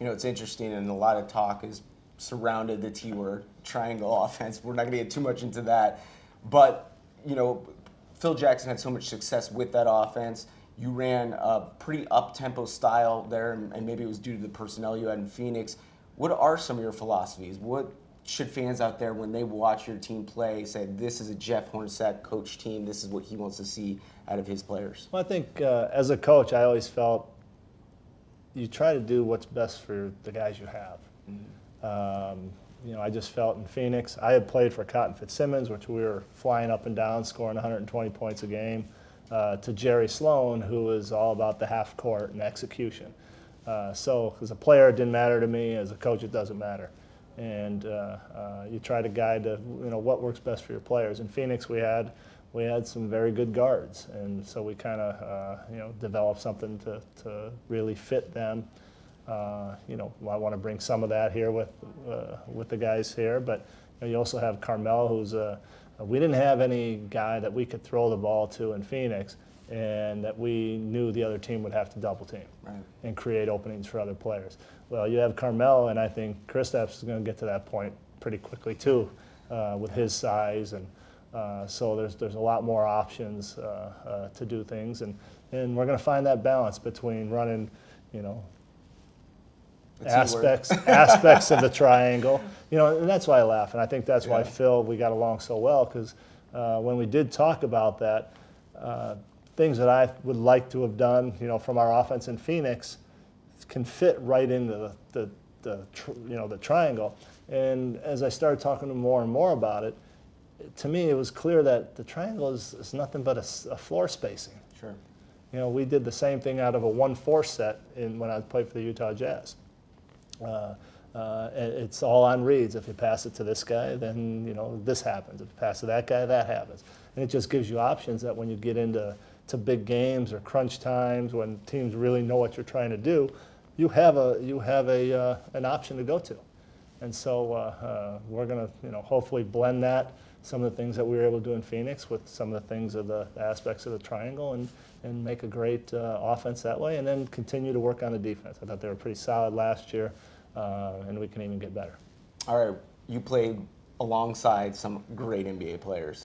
you know, it's interesting, and a lot of talk is surrounded the T word, triangle offense. We're not going to get too much into that. But, you know, Phil Jackson had so much success with that offense. You ran a pretty up tempo style there, and maybe it was due to the personnel you had in Phoenix. What are some of your philosophies? What should fans out there, when they watch your team play, say, this is a Jeff Hornacek coach team, this is what he wants to see out of his players? Well, I think uh, as a coach, I always felt you try to do what's best for the guys you have. Mm-hmm. Um, you know, I just felt in Phoenix, I had played for Cotton Fitzsimmons, which we were flying up and down, scoring 120 points a game, uh, to Jerry Sloan, who was all about the half court and execution. Uh, so, as a player, it didn't matter to me. As a coach, it doesn't matter. And uh, uh you try to guide, to, you know, what works best for your players. In Phoenix, we had we had some very good guards, and so we kind of uh, you know developed something to, to really fit them. Uh, you know, I want to bring some of that here with uh, with the guys here, but you, know, you also have Carmelo, who's a we didn't have any guy that we could throw the ball to in Phoenix, and that we knew the other team would have to double team right. and create openings for other players. Well, you have Carmelo, and I think Kristaps is going to get to that point pretty quickly too, uh, with his size and. Uh, so there's there's a lot more options uh, uh, to do things, and and we're going to find that balance between running, you know, aspects aspects of the triangle. You know, and that's why I laugh, and I think that's yeah. why Phil we got along so well because uh, when we did talk about that, uh, things that I would like to have done, you know, from our offense in Phoenix, can fit right into the, the, the you know the triangle. And as I started talking to more and more about it to me, it was clear that the triangle is, is nothing but a, a, floor spacing. Sure. You know, we did the same thing out of a 1-4 set in, when I played for the Utah Jazz. Uh, uh, it's all on reads. If you pass it to this guy, then you know this happens. If you pass it to that guy, that happens. And it just gives you options that when you get into to big games or crunch times, when teams really know what you're trying to do, you have a you have a uh, an option to go to. And so uh, uh, we're going to you know hopefully blend that some of the things that we were able to do in Phoenix with some of the things of the aspects of the triangle and, and make a great uh, offense that way and then continue to work on the defense. I thought they were pretty solid last year uh, and we can even get better. All right, you played alongside some great NBA players.